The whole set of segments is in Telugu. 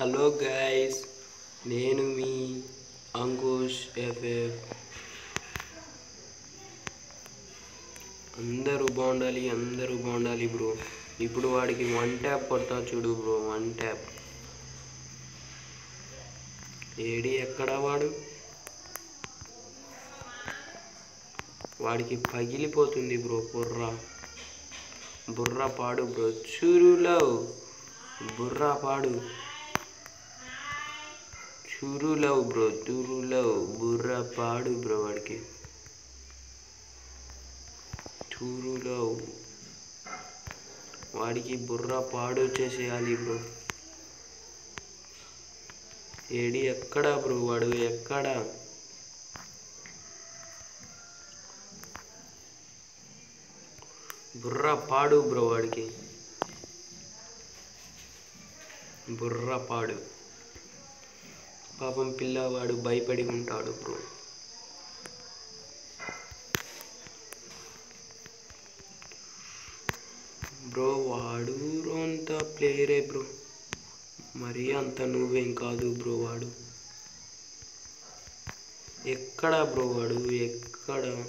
హలో గైస్ నేను మీ అంకుష్ ఎఫ్ఎఫ్. అందరూ బాగుండాలి అందరూ బాగుండాలి బ్రో. ఇప్పుడు వాడికి వన్ ట్యాప్ కొడతా చూడు బ్రో వన్ ట్యాప్ ఏడి ఎక్కడా వాడు? వాడికి పగిలిపోతుంది బ్రో బుర్ర. బుర్ర పాడు బ్రో. చురులో. బుర్ర పాడు. చురులవ్ బ్రో చురులవ్ బుర్ర పాడు బ్రో వాడికి. చురులవ్ వాడికి బుర్ర పాడు చేసేయాలి బ్రో ఏడి ఎక్కడా బ్రో వాడు? ఎక్కడా? బుర్ర పాడు బ్రో వాడికి. బుర్ర పాడు. పాపం పిల్లవాడు భయపడి ఉంటాడు బ్రో. బ్రో వాడు అంత ప్లేయరే బ్రో. మరీ అంత నువ్వేం కాదు బ్రో వాడు. ఎక్కడ బ్రో వాడు? ఎక్కడ?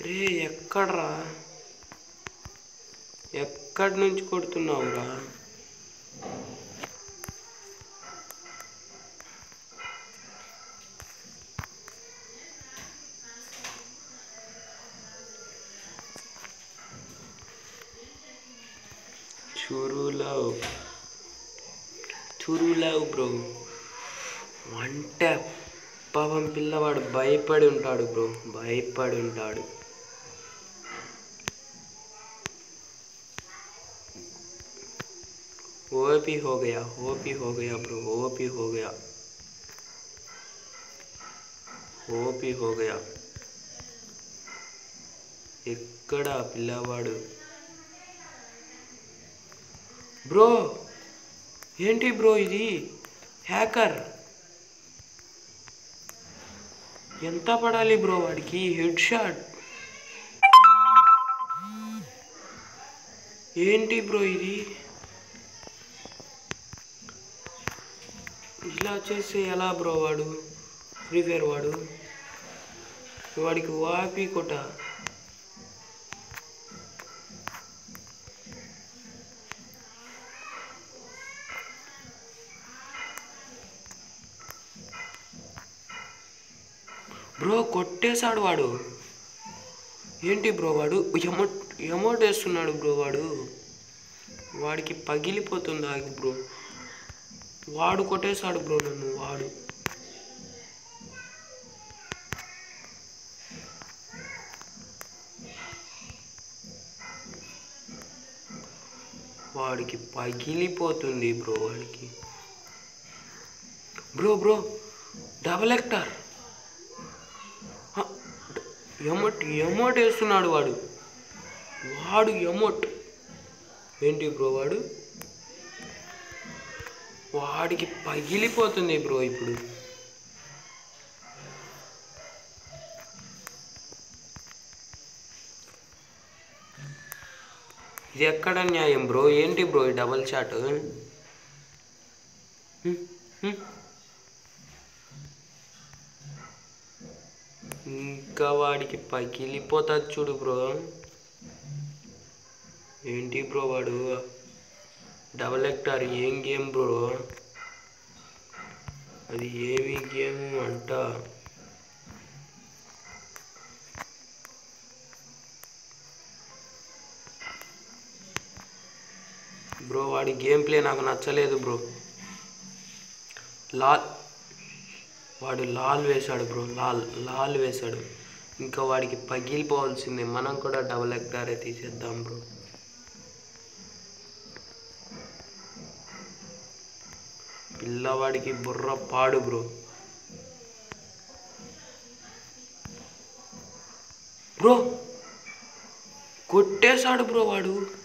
రే ఎక్కడ్రా? ఎక్కడి నుంచి కొడుతున్నావురా చురులావు చురులావు బ్రో వంట పాపం పిల్లవాడు భయపడి ఉంటాడు బ్రో భయపడి ఉంటాడు ఓపీ हो गया ఓపీ हो गया ब्रो ఓపీ हो गया ఓపీ हो गया ఎక్కడ పిల్లవాడు బ్రో ఏంటి బ్రో ఇది హ్యాకర్ ఎంత పడాలి బ్రో వాడికి హెడ్ షాట్ ఏంటి బ్రో ఇది ఇలా చేస్తే ఎలా బ్రో వాడు? ఫ్రీ ఫైర్ వాడు? వాడికి వాపి కొట్ట. బ్రో కొట్టేశాడు వాడు. ఏంటి బ్రో వాడు? ఎమోట్ ఎమోట్ వేస్తున్నాడు బ్రో వాడు. వాడికి పగిలిపోతుంది ఆగి బ్రో. వాడు కొట్టేశాడు బ్రో నన్ను వాడు. వాడికి పగిలిపోతుంది బ్రో వాడికి. Bro bro double hector emote emote వేస్తున్నాడు వాడు. వాడు ఎమోట్. ఏంటి బ్రో వాడు? వాడికి పగిలిపోతుంది బ్రో ఇప్పుడు. ఇది ఎక్కడ న్యాయం బ్రో? ఏంటి బ్రో ఈ డబల్ షాట్ ఇంకా వాడికి పగిలిపోతుంది చూడు బ్రో. ఏంటి బ్రో వాడు? డబల్ హెక్టార్ ఏం గేమ్ బ్రో అది ఏమి గేమ్ అంట. బ్రో వాడి గేమ్ ప్లే నాకు నచ్చలేదు బ్రో లాల్ వాడు లాల్ వేశాడు బ్రో లాల్ లాల్ వేశాడు. ఇంకా వాడికి పగిలిపోవాల్సిందే. మనం కూడా డబల్ హెక్టారే తీసేద్దాం బ్రో పిల్లవాడికి బుర్ర పాడు బ్రో. బ్రో కొట్టేశాడు బ్రో వాడు.